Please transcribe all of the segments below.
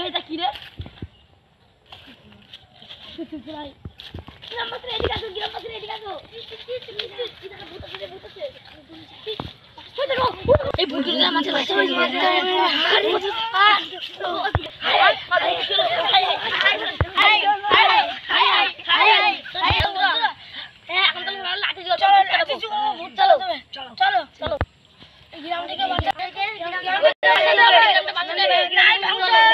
এটা কি রে? ভাই গ্রাম এদিকে আসো গ্রাম বাসে এদিকে আসো। এই ভুতুর গ্রাম আছে চলো চলো। গ্রাম থেকে বাঁচা আর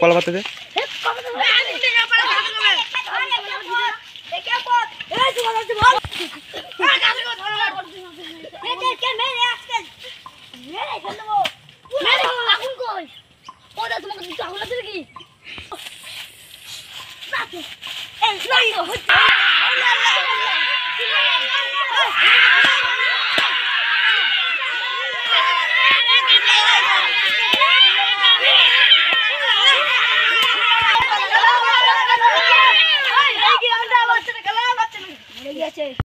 কলা পাতাতে গেছে Cześć.